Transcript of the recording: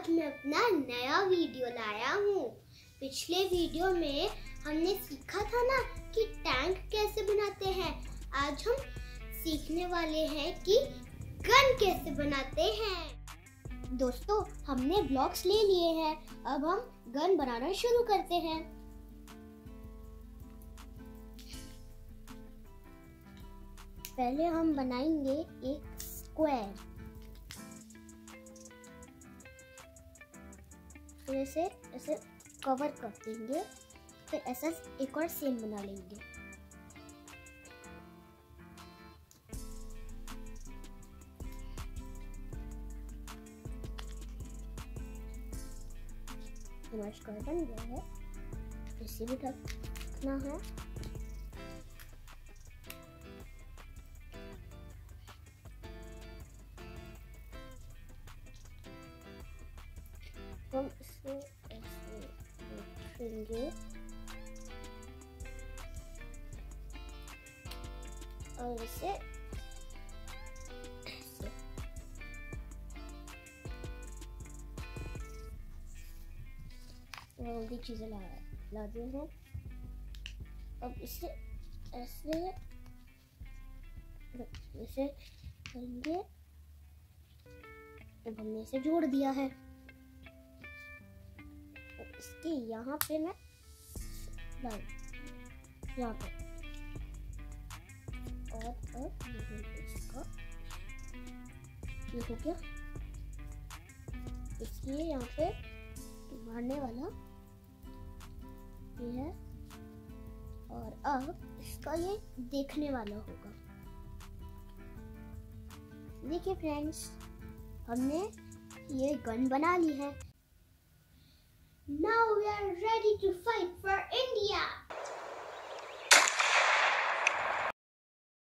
आज मैं अपना नया वीडियो लाया हूँ। पिछले वीडियो में हमने सीखा था ना कि टैंक कैसे बनाते हैं। आज हम सीखने वाले हैं कि गन कैसे बनाते हैं। दोस्तों, हमने ब्लॉक्स ले लिए हैं। अब हम गन बनाना शुरू करते हैं। पहले हम बनाएँगे एक स्क्वायर। फिर से ऐसे कवर कर देंगे, फिर ऐसा एक और सेम बना लेंगे। हमारा बन गया है। इसे भी ढकना है। हम इसे ऐसे रखेंगे और इसे जल्दी चीज़ें ला ला दी हैं अब इसे ऐसे इसे करेंगे हमने इसे जोड़ दिया है इसके यहाँ पे मैं डाल यहाँ पे। और अब इसका। ये हो गया इसलिए यहाँ पे मारने वाला ये है। और अब इसका ये देखने वाला होगा। देखिए फ्रेंड्स, हमने ये गन बना ली है। Now we are ready to fight for India.